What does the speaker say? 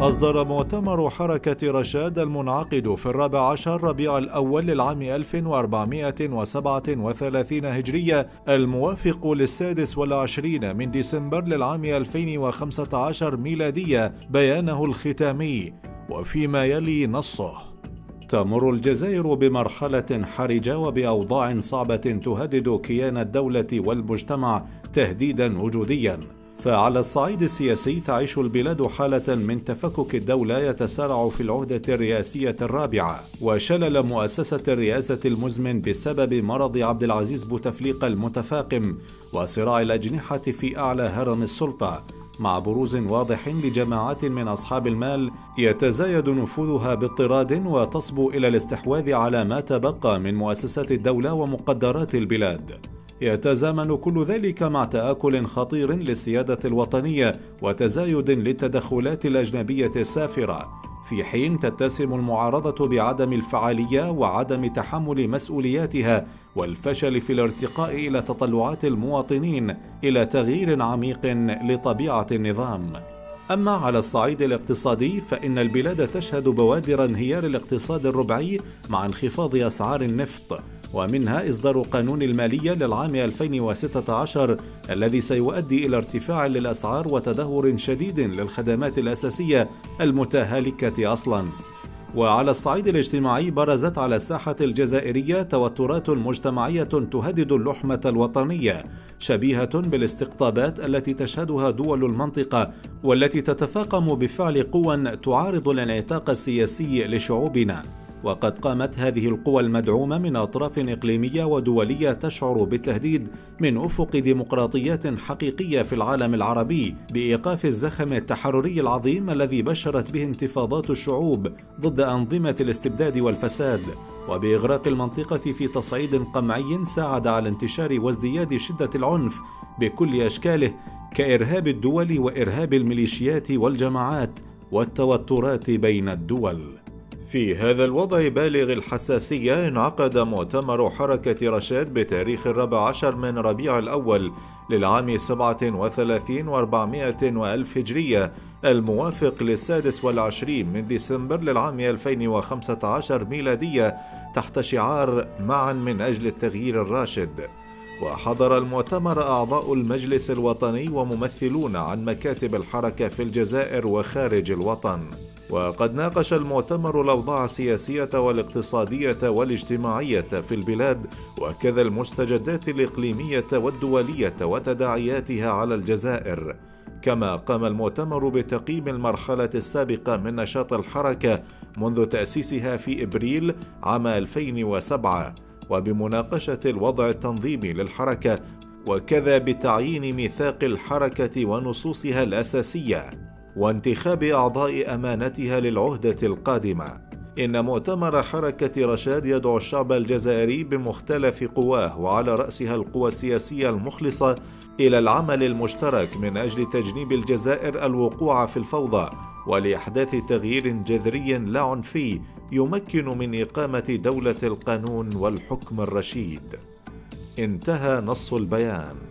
أصدر مؤتمر حركة رشاد المنعقد في الرابع عشر ربيع الأول للعام 1437 هجرية الموافق للسادس والعشرين من ديسمبر للعام 2015 ميلادية بيانه الختامي وفيما يلي نصه. تمر الجزائر بمرحلة حرجة وبأوضاع صعبة تهدد كيان الدولة والمجتمع تهديدا وجوديا. فعلى الصعيد السياسي تعيش البلاد حالة من تفكك الدولة يتسارع في العهدة الرئاسية الرابعة. وشلل مؤسسة الرئاسة المزمن بسبب مرض عبد العزيز بوتفليقة المتفاقم وصراع الأجنحة في أعلى هرم السلطة. مع بروز واضح لجماعات من أصحاب المال يتزايد نفوذها باضطراد وتصبو إلى الاستحواذ على ما تبقى من مؤسسات الدولة ومقدرات البلاد. يتزامن كل ذلك مع تآكل خطير للسيادة الوطنية وتزايد للتدخلات الأجنبية السافرة في حين تتسم المعارضة بعدم الفعالية وعدم تحمل مسؤولياتها والفشل في الارتقاء إلى تطلعات المواطنين إلى تغيير عميق لطبيعة النظام. أما على الصعيد الاقتصادي فإن البلاد تشهد بوادر انهيار الاقتصاد الربعي مع انخفاض أسعار النفط ومنها إصدار قانون المالية للعام 2016 الذي سيؤدي إلى ارتفاع للأسعار وتدهور شديد للخدمات الأساسية المتهالكة أصلاً. وعلى الصعيد الاجتماعي برزت على الساحة الجزائرية توترات مجتمعية تهدد اللحمة الوطنية شبيهة بالاستقطابات التي تشهدها دول المنطقة والتي تتفاقم بفعل قوى تعارض الانعتاق السياسي لشعوبنا وقد قامت هذه القوى المدعومة من أطراف إقليمية ودولية تشعر بالتهديد من أفق ديمقراطيات حقيقية في العالم العربي بإيقاف الزخم التحرري العظيم الذي بشرت به انتفاضات الشعوب ضد أنظمة الاستبداد والفساد. وبإغراق المنطقة في تصعيد قمعي ساعد على انتشار وازدياد شدة العنف بكل أشكاله كإرهاب الدول وإرهاب الميليشيات والجماعات والتوترات بين الدول. في هذا الوضع بالغ الحساسية انعقد مؤتمر حركة رشاد بتاريخ الرابع عشر من ربيع الأول للعام سبعة وثلاثين وأربعمائة وألف هجرية الموافق للسادس والعشرين من ديسمبر للعام 2015 ميلادية تحت شعار معا من أجل التغيير الراشد. وحضر المؤتمر أعضاء المجلس الوطني وممثلون عن مكاتب الحركة في الجزائر وخارج الوطن. وقد ناقش المؤتمر الأوضاع السياسية والاقتصادية والاجتماعية في البلاد وكذا المستجدات الإقليمية والدولية وتداعياتها على الجزائر. كما قام المؤتمر بتقييم المرحلة السابقة من نشاط الحركة منذ تأسيسها في إبريل عام 2007 وبمناقشة الوضع التنظيمي للحركة وكذا بتعيين ميثاق الحركة ونصوصها الأساسية. وانتخاب أعضاء أمانتها للعهدة القادمة. إن مؤتمر حركة رشاد يدعو الشعب الجزائري بمختلف قواه وعلى رأسها القوى السياسية المخلصة إلى العمل المشترك من أجل تجنيب الجزائر الوقوع في الفوضى ولأحداث تغيير جذري لا عنفي يمكن من إقامة دولة القانون والحكم الرشيد. انتهى نص البيان.